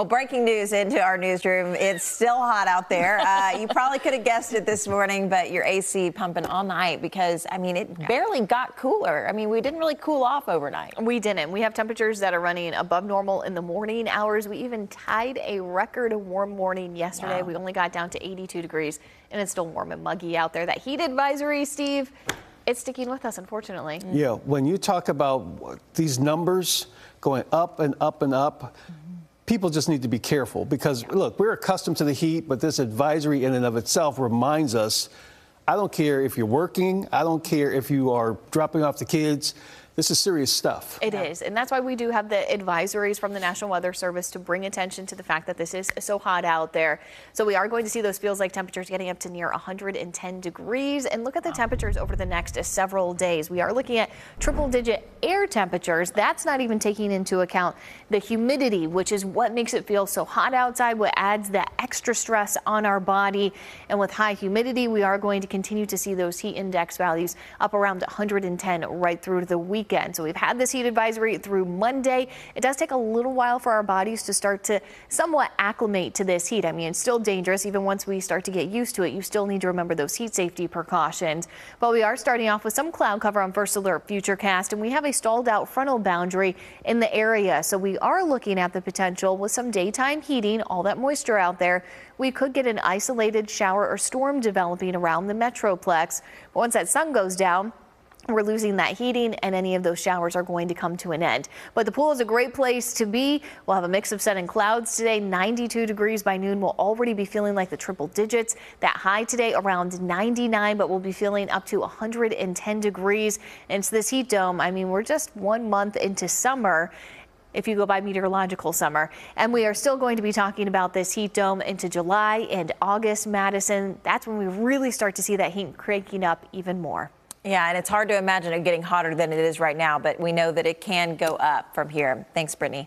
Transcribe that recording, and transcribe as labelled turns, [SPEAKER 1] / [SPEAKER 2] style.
[SPEAKER 1] Well, breaking news into our newsroom. It's still hot out there. Uh, you probably could have guessed it this morning, but your AC pumping all night because, I mean, it yeah. barely got cooler. I mean, we didn't really cool off overnight.
[SPEAKER 2] We didn't. We have temperatures that are running above normal in the morning hours. We even tied a record warm morning yesterday. Wow. We only got down to 82 degrees, and it's still warm and muggy out there. That heat advisory, Steve, it's sticking with us, unfortunately.
[SPEAKER 3] Yeah, when you talk about these numbers going up and up and up, people just need to be careful because, look, we're accustomed to the heat, but this advisory in and of itself reminds us I don't care if you're working, I don't care if you are dropping off the kids. This is serious stuff.
[SPEAKER 2] It yeah. is, and that's why we do have the advisories from the National Weather Service to bring attention to the fact that this is so hot out there. So we are going to see those feels like temperatures getting up to near 110 degrees. And look at the temperatures over the next several days. We are looking at triple digit air temperatures. That's not even taking into account the humidity, which is what makes it feel so hot outside, what adds that extra stress on our body. And with high humidity, we are going to continue to see those heat index values up around 110 right through the week weekend. So we've had this heat advisory through Monday. It does take a little while for our bodies to start to somewhat acclimate to this heat. I mean, it's still dangerous. Even once we start to get used to it, you still need to remember those heat safety precautions. But we are starting off with some cloud cover on First Alert Futurecast, and we have a stalled out frontal boundary in the area. So we are looking at the potential with some daytime heating, all that moisture out there. We could get an isolated shower or storm developing around the Metroplex. But once that sun goes down, we're losing that heating and any of those showers are going to come to an end. But the pool is a great place to be. We'll have a mix of sun and clouds today. 92 degrees by noon. We'll already be feeling like the triple digits. That high today around 99, but we'll be feeling up to 110 degrees. And it's this heat dome. I mean, we're just one month into summer if you go by meteorological summer. And we are still going to be talking about this heat dome into July and August, Madison. That's when we really start to see that heat cranking up even more.
[SPEAKER 1] Yeah, and it's hard to imagine it getting hotter than it is right now, but we know that it can go up from here. Thanks, Brittany.